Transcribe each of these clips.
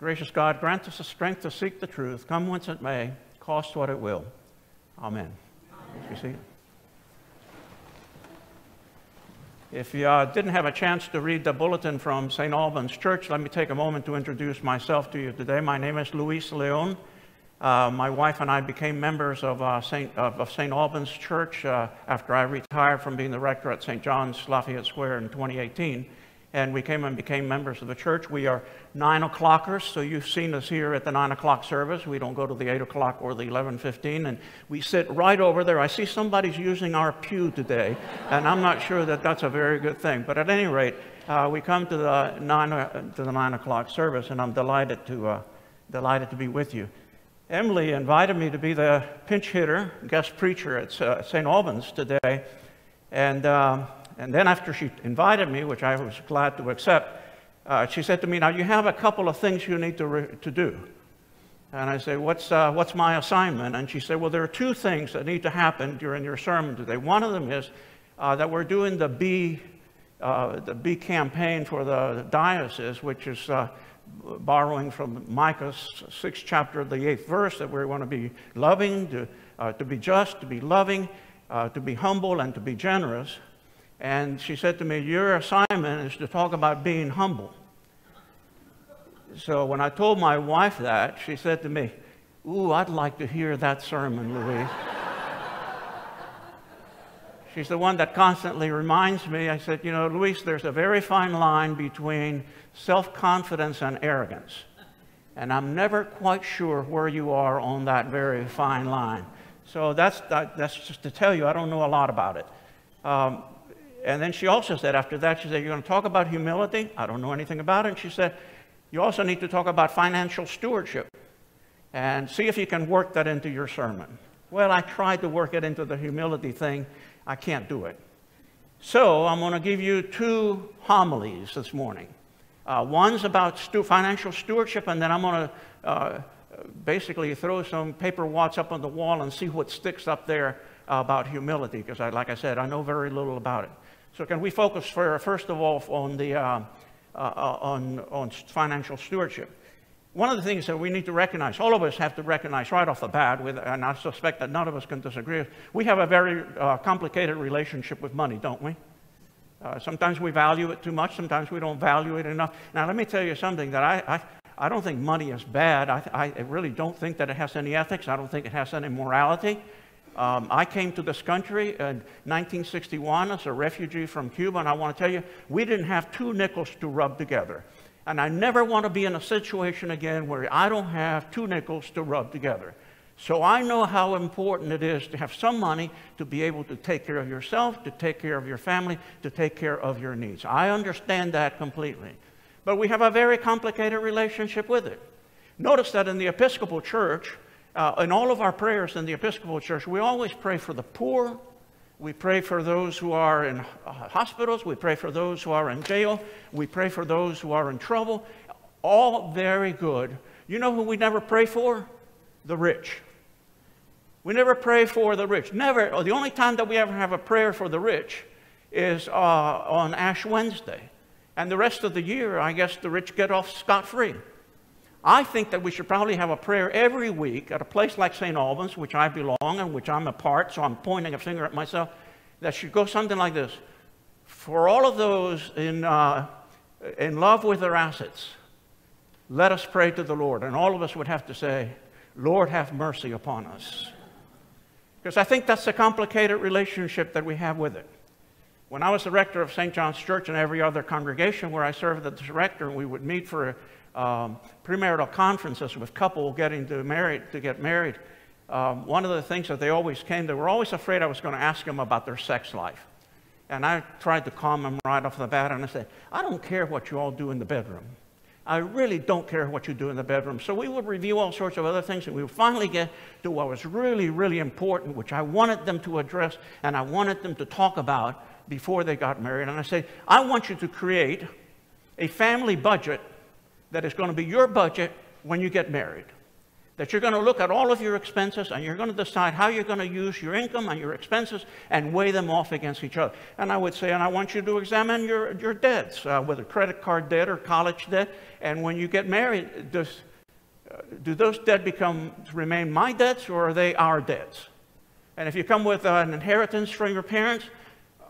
Gracious God, grant us the strength to seek the truth, come whence it may, cost what it will. Amen. Amen. If you uh, didn't have a chance to read the bulletin from St. Albans Church, let me take a moment to introduce myself to you today. My name is Luis Leon. Uh, my wife and I became members of uh, St. Of, St. Albans Church uh, after I retired from being the rector at St. John's Lafayette Square in 2018 and we came and became members of the church. We are nine o'clockers, so you've seen us here at the nine o'clock service. We don't go to the eight o'clock or the eleven fifteen, and we sit right over there. I see somebody's using our pew today, and I'm not sure that that's a very good thing. But at any rate, uh, we come to the nine uh, to the nine o'clock service, and I'm delighted to uh, delighted to be with you. Emily invited me to be the pinch hitter, guest preacher at uh, St. Albans today, and. And then after she invited me, which I was glad to accept, uh, she said to me, now you have a couple of things you need to, to do. And I said, what's, uh, what's my assignment? And she said, well, there are two things that need to happen during your sermon today. One of them is uh, that we're doing the B, uh, the B campaign for the diocese, which is uh, borrowing from Micah's sixth chapter, the eighth verse, that we want to be loving, to, uh, to be just, to be loving, to be humble, and to be generous. And she said to me, Your assignment is to talk about being humble. So when I told my wife that, she said to me, Ooh, I'd like to hear that sermon, Luis. She's the one that constantly reminds me. I said, You know, Luis, there's a very fine line between self confidence and arrogance. And I'm never quite sure where you are on that very fine line. So that's, that, that's just to tell you, I don't know a lot about it. Um, and then she also said, after that, she said, You're going to talk about humility? I don't know anything about it. And she said, You also need to talk about financial stewardship and see if you can work that into your sermon. Well, I tried to work it into the humility thing. I can't do it. So I'm going to give you two homilies this morning. Uh, one's about stu- financial stewardship, and then I'm going to uh, basically throw some paper watts up on the wall and see what sticks up there about humility, because, like I said, I know very little about it. So can we focus for, first of all on, the, uh, uh, uh, on, on financial stewardship? One of the things that we need to recognize, all of us have to recognize right off the bat, with, and I suspect that none of us can disagree, we have a very uh, complicated relationship with money, don't we? Uh, sometimes we value it too much, sometimes we don't value it enough. Now, let me tell you something that I, I, I don't think money is bad. I, I really don't think that it has any ethics. I don't think it has any morality. Um, I came to this country in 1961 as a refugee from Cuba, and I want to tell you, we didn't have two nickels to rub together. And I never want to be in a situation again where I don't have two nickels to rub together. So I know how important it is to have some money to be able to take care of yourself, to take care of your family, to take care of your needs. I understand that completely. But we have a very complicated relationship with it. Notice that in the Episcopal Church, uh, in all of our prayers in the Episcopal Church, we always pray for the poor. We pray for those who are in uh, hospitals. We pray for those who are in jail. We pray for those who are in trouble. All very good. You know who we never pray for? The rich. We never pray for the rich. Never. the only time that we ever have a prayer for the rich is uh, on Ash Wednesday. And the rest of the year, I guess the rich get off scot free. I think that we should probably have a prayer every week at a place like St. Albans, which I belong and which I'm a part, so I'm pointing a finger at myself, that should go something like this. For all of those in, uh, in love with their assets, let us pray to the Lord. And all of us would have to say, Lord, have mercy upon us. Because I think that's the complicated relationship that we have with it. When I was the rector of St. John's Church and every other congregation where I served as director, and we would meet for um, premarital conferences with couple getting to, marry, to get married, um, one of the things that they always came, they were always afraid I was going to ask them about their sex life. And I tried to calm them right off the bat, and I said, I don't care what you all do in the bedroom. I really don't care what you do in the bedroom. So we would review all sorts of other things, and we would finally get to what was really, really important, which I wanted them to address and I wanted them to talk about before they got married. And I said, I want you to create a family budget that is going to be your budget when you get married. that you're going to look at all of your expenses and you're going to decide how you're going to use your income and your expenses and weigh them off against each other. And I would say, and I want you to examine your, your debts, uh, whether credit card debt or college debt. And when you get married, does, uh, do those debts become remain my debts or are they our debts? And if you come with an inheritance from your parents,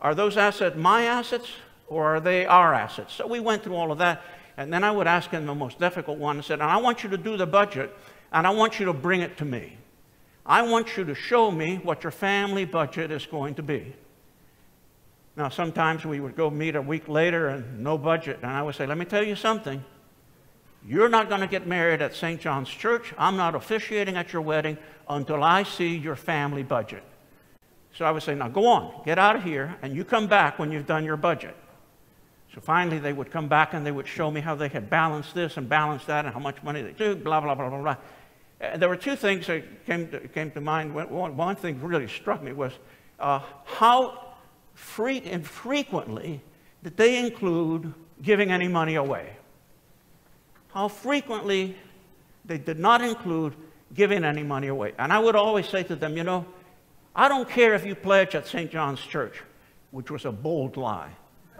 are those assets my assets or are they our assets? So we went through all of that. And then I would ask him the most difficult one. and said, and I want you to do the budget and I want you to bring it to me. I want you to show me what your family budget is going to be. Now, sometimes we would go meet a week later and no budget, and I would say, Let me tell you something. You're not going to get married at St. John's Church. I'm not officiating at your wedding until I see your family budget. So I would say, Now go on, get out of here, and you come back when you've done your budget. So finally, they would come back and they would show me how they had balanced this and balanced that and how much money they took, blah, blah, blah, blah, blah. Uh, there were two things that came to, came to mind. One, one thing really struck me was uh, how free, infrequently did they include giving any money away. How frequently they did not include giving any money away. And I would always say to them, you know, I don't care if you pledge at St. John's Church, which was a bold lie.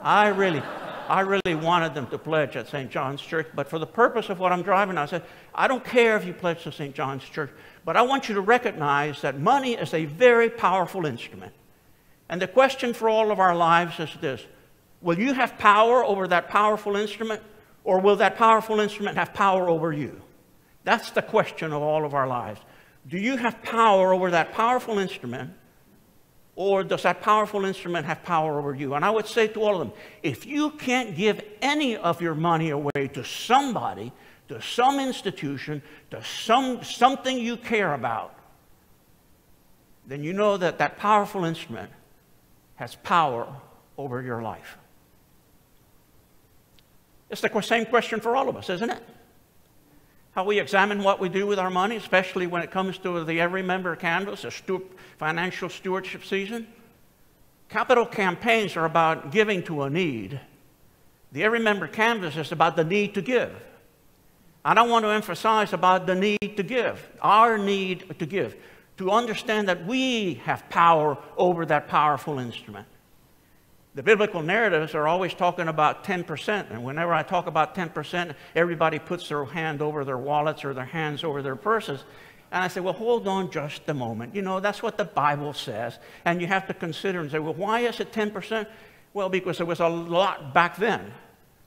I really, I really wanted them to pledge at St. John's Church, but for the purpose of what I'm driving, I said, I don't care if you pledge to St. John's Church, but I want you to recognize that money is a very powerful instrument. And the question for all of our lives is this Will you have power over that powerful instrument, or will that powerful instrument have power over you? That's the question of all of our lives. Do you have power over that powerful instrument, or does that powerful instrument have power over you? And I would say to all of them if you can't give any of your money away to somebody, to some institution, to some, something you care about, then you know that that powerful instrument has power over your life. It's the same question for all of us, isn't it? How we examine what we do with our money, especially when it comes to the every member canvass, a stu financial stewardship season. Capital campaigns are about giving to a need. The every member canvass is about the need to give. I don't want to emphasize about the need to give, our need to give, to understand that we have power over that powerful instrument. The biblical narratives are always talking about 10%. And whenever I talk about 10%, everybody puts their hand over their wallets or their hands over their purses. And I say, well, hold on just a moment. You know, that's what the Bible says. And you have to consider and say, well, why is it 10%? Well, because there was a lot back then.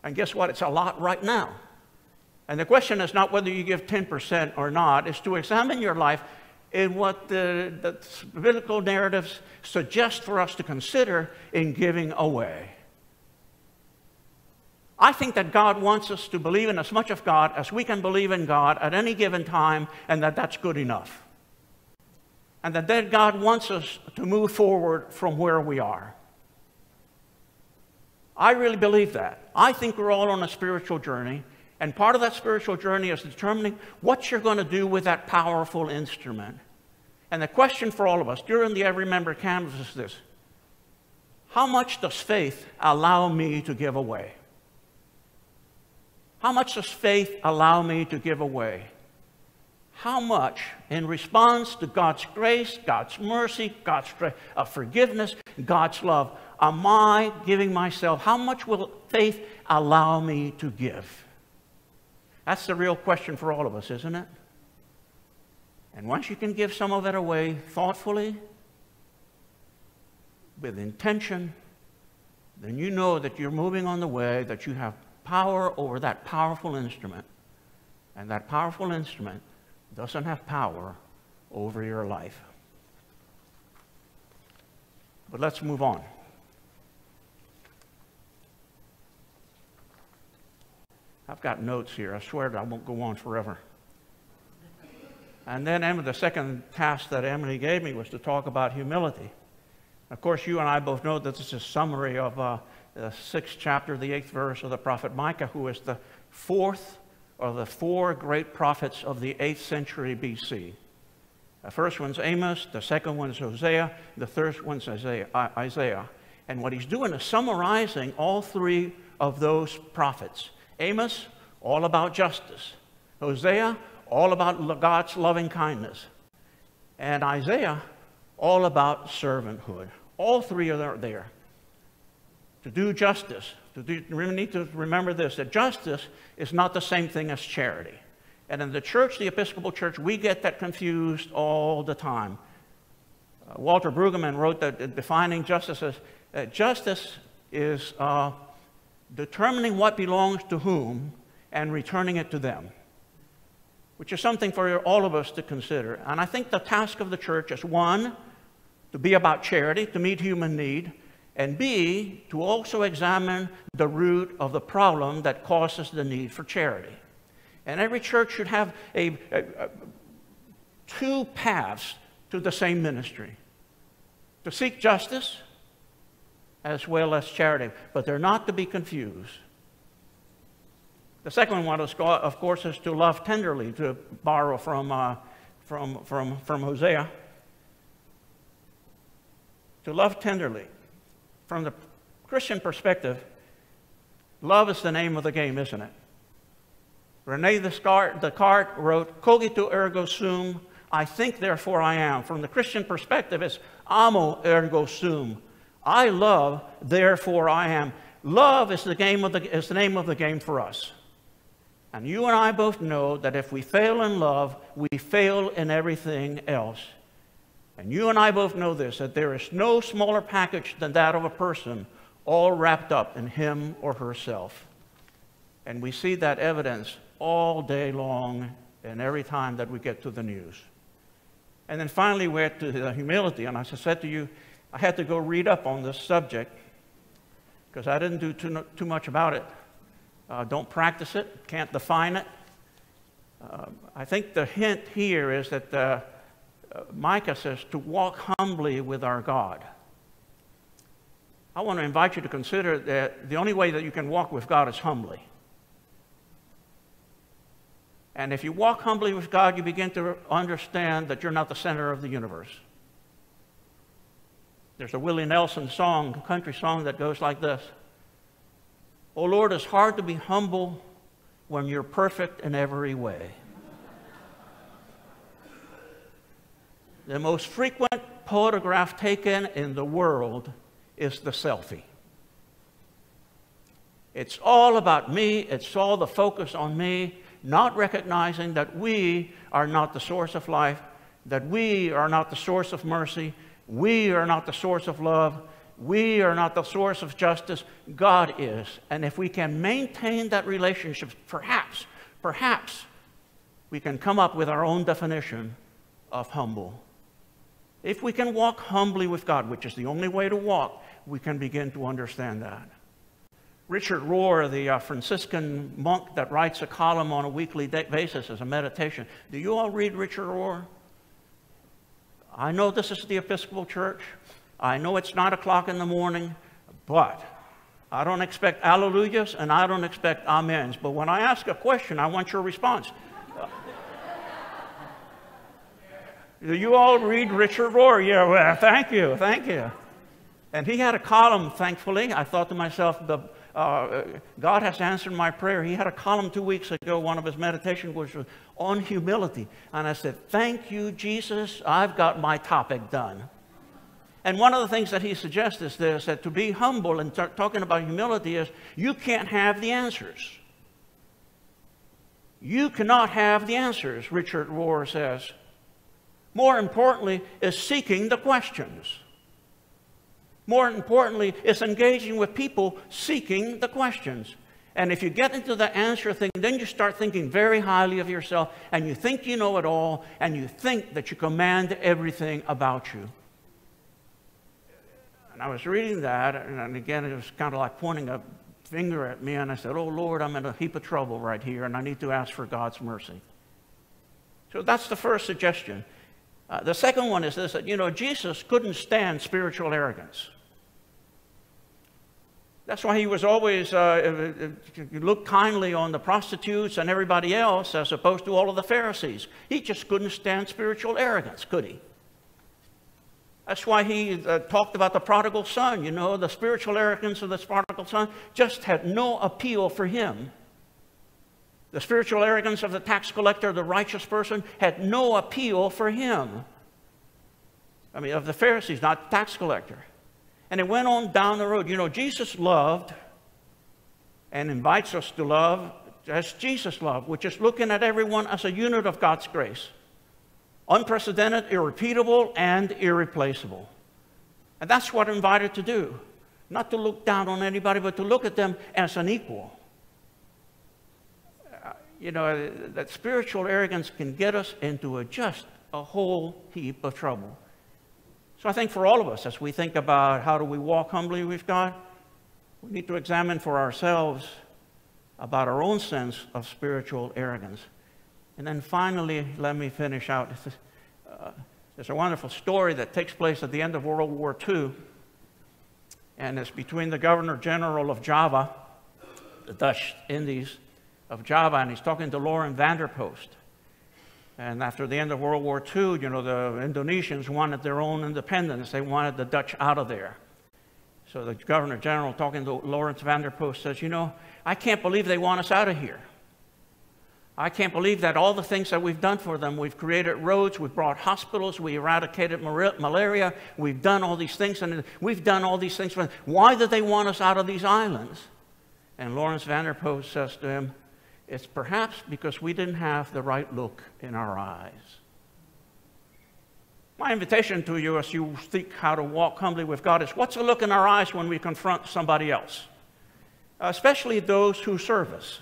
And guess what? It's a lot right now. And the question is not whether you give 10% or not, it's to examine your life in what the, the biblical narratives suggest for us to consider in giving away. I think that God wants us to believe in as much of God as we can believe in God at any given time, and that that's good enough. And that then God wants us to move forward from where we are. I really believe that. I think we're all on a spiritual journey, and part of that spiritual journey is determining what you're going to do with that powerful instrument. And the question for all of us during the Every Member Canvass is this How much does faith allow me to give away? How much does faith allow me to give away? How much, in response to God's grace, God's mercy, God's uh, forgiveness, God's love, am I giving myself? How much will faith allow me to give? That's the real question for all of us, isn't it? And once you can give some of it away thoughtfully, with intention, then you know that you're moving on the way, that you have power over that powerful instrument. And that powerful instrument doesn't have power over your life. But let's move on. I've got notes here. I swear that I won't go on forever. And then the second task that Emily gave me was to talk about humility. Of course, you and I both know that this is a summary of uh, the sixth chapter, the eighth verse of the prophet Micah, who is the fourth of the four great prophets of the eighth century BC. The first one's Amos, the second one's Hosea, the third one's Isaiah. Isaiah. And what he's doing is summarizing all three of those prophets. Amos, all about justice. Hosea, all about God's loving kindness. And Isaiah, all about servanthood. All three are there. To do justice. To do, we need to remember this that justice is not the same thing as charity. And in the church, the Episcopal Church, we get that confused all the time. Uh, Walter Brueggemann wrote that defining justice as uh, justice is uh, determining what belongs to whom and returning it to them, which is something for all of us to consider. And I think the task of the church is one, to be about charity, to meet human need, and B, to also examine the root of the problem that causes the need for charity. And every church should have a, a, a, two paths to the same ministry to seek justice as well as charity, but they're not to be confused. The second one, of course, is to love tenderly, to borrow from, uh, from, from, from Hosea. To love tenderly. From the Christian perspective, love is the name of the game, isn't it? Rene Descartes wrote, Cogito ergo sum, I think therefore I am. From the Christian perspective, it's amo ergo sum. I love, therefore I am. Love is the, game of the, is the name of the game for us. And you and I both know that if we fail in love, we fail in everything else. And you and I both know this that there is no smaller package than that of a person, all wrapped up in him or herself. And we see that evidence all day long and every time that we get to the news. And then finally, we get to the humility. And as I said to you, I had to go read up on this subject because I didn't do too, too much about it. Uh, don't practice it, can't define it. Uh, I think the hint here is that uh, Micah says to walk humbly with our God. I want to invite you to consider that the only way that you can walk with God is humbly. And if you walk humbly with God, you begin to understand that you're not the center of the universe. There's a Willie Nelson song, a country song that goes like this Oh Lord, it's hard to be humble when you're perfect in every way. the most frequent photograph taken in the world is the selfie. It's all about me, it's all the focus on me not recognizing that we are not the source of life, that we are not the source of mercy, we are not the source of love, we are not the source of justice, God is. And if we can maintain that relationship, perhaps, perhaps we can come up with our own definition of humble. If we can walk humbly with God, which is the only way to walk, we can begin to understand that. Richard Rohr, the uh, Franciscan monk that writes a column on a weekly basis as a meditation. Do you all read Richard Rohr? I know this is the Episcopal Church. I know it's 9 o'clock in the morning, but I don't expect alleluias and I don't expect amens. But when I ask a question, I want your response. Do you all read Richard Rohr? Yeah, well, thank you, thank you. And he had a column, thankfully. I thought to myself, the uh, God has answered my prayer. He had a column two weeks ago, one of his meditations was on humility. And I said, Thank you, Jesus, I've got my topic done. And one of the things that he suggests is this that to be humble and talking about humility is you can't have the answers. You cannot have the answers, Richard Rohr says. More importantly, is seeking the questions. More importantly, it's engaging with people seeking the questions. And if you get into the answer thing, then you start thinking very highly of yourself, and you think you know it all, and you think that you command everything about you. And I was reading that, and again, it was kind of like pointing a finger at me, and I said, Oh Lord, I'm in a heap of trouble right here, and I need to ask for God's mercy. So that's the first suggestion. Uh, the second one is this that, you know, Jesus couldn't stand spiritual arrogance. That's why he was always uh, uh, uh looked kindly on the prostitutes and everybody else as opposed to all of the Pharisees. He just couldn't stand spiritual arrogance, could he? That's why he uh, talked about the prodigal son. You know, the spiritual arrogance of the prodigal son just had no appeal for him. The spiritual arrogance of the tax collector, the righteous person, had no appeal for him. I mean, of the Pharisees, not the tax collector. And it went on down the road. You know, Jesus loved and invites us to love as Jesus loved, which is looking at everyone as a unit of God's grace unprecedented, irrepeatable, and irreplaceable. And that's what I'm invited to do. Not to look down on anybody, but to look at them as an equal. Uh, you know, that spiritual arrogance can get us into a, just a whole heap of trouble. So I think for all of us, as we think about how do we walk humbly with God, we need to examine for ourselves about our own sense of spiritual arrogance. And then finally, let me finish out. Uh, there's a wonderful story that takes place at the end of World War II, and it's between the Governor General of Java, the Dutch Indies of Java, and he's talking to Laurens van der Post. And after the end of World War II, you know, the Indonesians wanted their own independence. They wanted the Dutch out of there. So the Governor General, talking to Laurens van der Post, says, You know, I can't believe they want us out of here. I can't believe that all the things that we've done for them, we've created roads, we've brought hospitals, we eradicated malaria, we've done all these things, and we've done all these things for them. Why do they want us out of these islands? And Laurens van der Post says to him, It's perhaps because we didn't have the right look in our eyes. My invitation to you as you seek how to walk humbly with God is what's the look in our eyes when we confront somebody else? Especially those who serve us.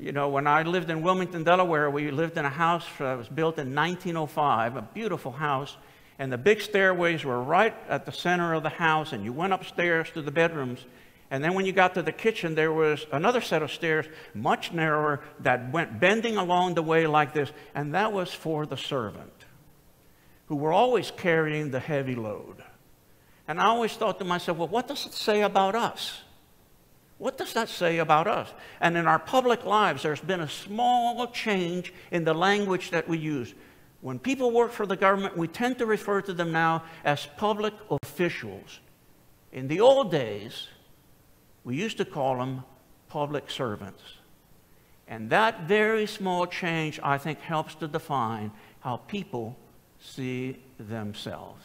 You know, when I lived in Wilmington, Delaware, we lived in a house that was built in 1905, a beautiful house, and the big stairways were right at the center of the house, and you went upstairs to the bedrooms. And then when you got to the kitchen, there was another set of stairs, much narrower, that went bending along the way like this, and that was for the servant, who were always carrying the heavy load. And I always thought to myself, well, what does it say about us? What does that say about us? And in our public lives, there's been a small change in the language that we use. When people work for the government, we tend to refer to them now as public officials. In the old days, we used to call them public servants. And that very small change, I think, helps to define how people see themselves.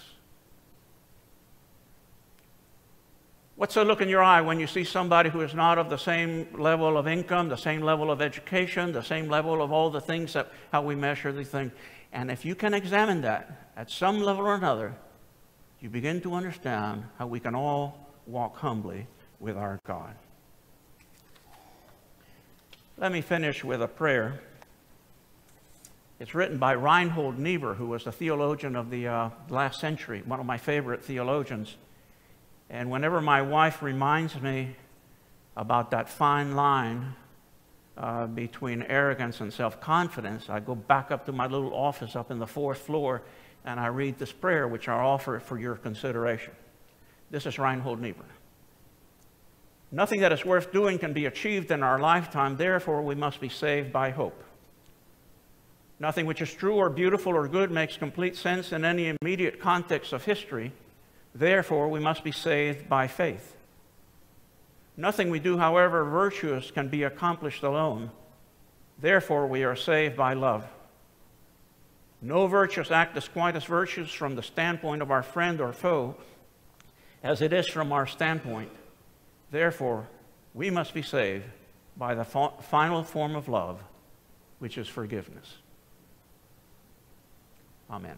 What's the look in your eye when you see somebody who is not of the same level of income, the same level of education, the same level of all the things that how we measure these things? And if you can examine that at some level or another, you begin to understand how we can all walk humbly with our God. Let me finish with a prayer. It's written by Reinhold Niebuhr, who was a theologian of the uh, last century, one of my favorite theologians. And whenever my wife reminds me about that fine line uh, between arrogance and self confidence, I go back up to my little office up in the fourth floor and I read this prayer, which I offer for your consideration. This is Reinhold Niebuhr. Nothing that is worth doing can be achieved in our lifetime, therefore, we must be saved by hope. Nothing which is true or beautiful or good makes complete sense in any immediate context of history. Therefore, we must be saved by faith. Nothing we do, however virtuous, can be accomplished alone. Therefore, we are saved by love. No virtuous act is quite as virtuous from the standpoint of our friend or foe as it is from our standpoint. Therefore, we must be saved by the final form of love, which is forgiveness. Amen.